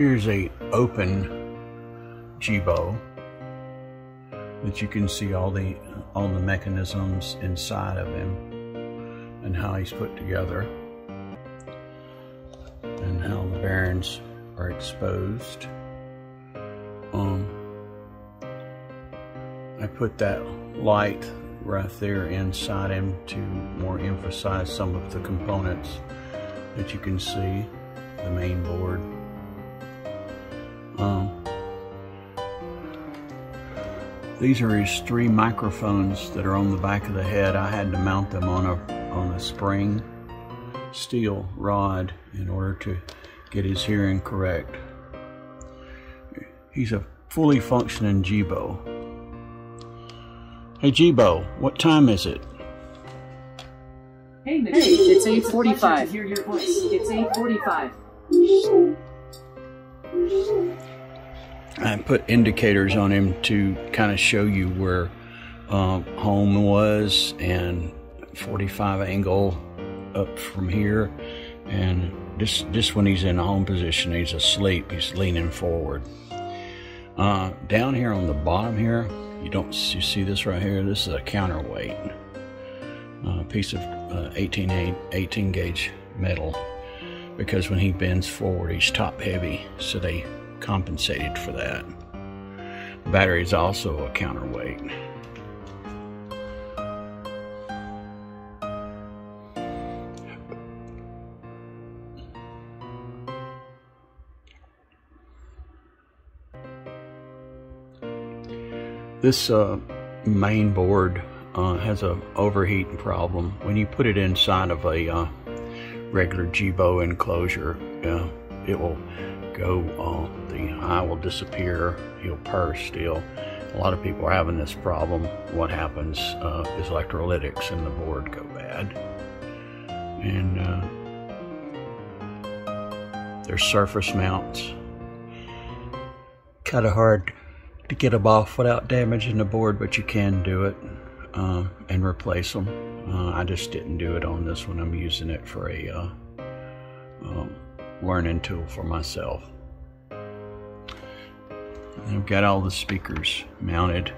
Here's a open Jibo that you can see all the all the mechanisms inside of him and how he's put together and how the bearings are exposed. Um, I put that light right there inside him to more emphasize some of the components that you can see, the main board. Um, these are his three microphones that are on the back of the head. I had to mount them on a on a spring steel rod in order to get his hearing correct. He's a fully functioning Jibo. Hey Jibo, what time is it? Hey, Mickey. Hey, it's 8.45. hear your voice. It's 8.45. I put indicators on him to kind of show you where uh, home was and 45 angle up from here. And this, this when he's in a home position, he's asleep, he's leaning forward. Uh, down here on the bottom here, you don't you see this right here? This is a counterweight. A uh, piece of uh, 18, 18 gauge metal because when he bends forward, he's top heavy, so they compensated for that. The battery is also a counterweight. This uh, main board uh, has a overheating problem. When you put it inside of a uh, regular Jibo enclosure, uh, it will go, uh, the eye will disappear, he'll purr still. A lot of people are having this problem. What happens uh, is electrolytics in the board go bad. And there's surface mounts. Kind of hard to get them off without damaging the board, but you can do it uh, and replace them. Uh, I just didn't do it on this one. I'm using it for a uh, um, learning tool for myself. I've got all the speakers mounted.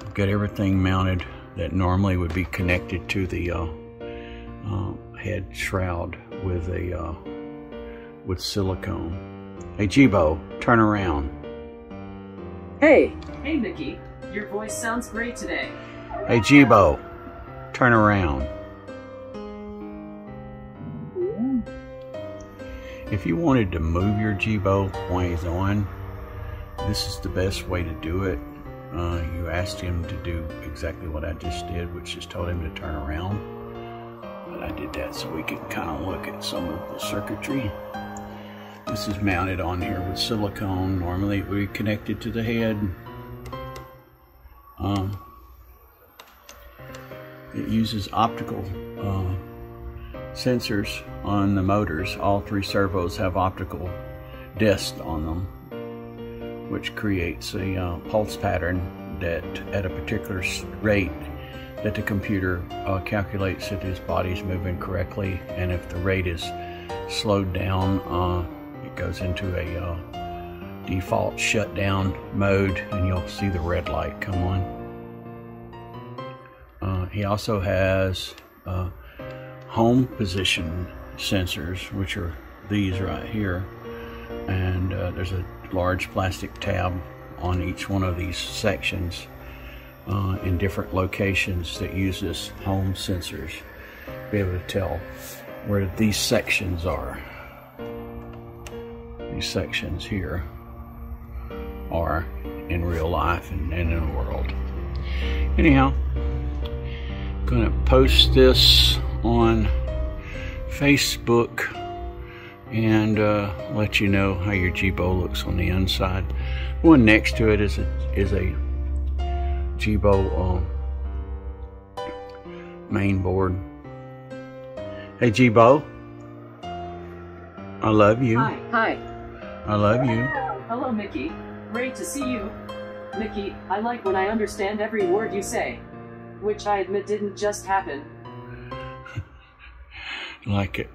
I've got everything mounted that normally would be connected to the uh, uh, head shroud with a uh, with silicone. Hey Jibo, turn around. Hey. Hey, Mickey. Your voice sounds great today. Hey, Jibo. Turn around. If you wanted to move your Jibo he's on, this is the best way to do it. Uh, you asked him to do exactly what I just did, which is told him to turn around. But I did that so we could kind of look at some of the circuitry. This is mounted on here with silicone. Normally it would be connected to the head. Um, it uses optical uh, sensors on the motors. All three servos have optical discs on them, which creates a uh, pulse pattern that at a particular rate that the computer uh, calculates that his body's moving correctly and if the rate is slowed down uh, it goes into a uh, default shutdown mode and you'll see the red light come on. Uh, he also has uh, home position sensors, which are these right here. And uh, there's a large plastic tab on each one of these sections uh, in different locations that uses home sensors. to Be able to tell where these sections are these sections here are in real life and, and in the world. Anyhow, gonna post this on Facebook and uh, let you know how your Jibo looks on the inside. One next to it is a is a Jibo um, main board. Hey Jibo, I love you. Hi. Hi. I love you. Hello, Mickey. Great to see you. Mickey, I like when I understand every word you say. Which I admit didn't just happen. Like it.